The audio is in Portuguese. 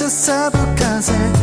você sabe o que é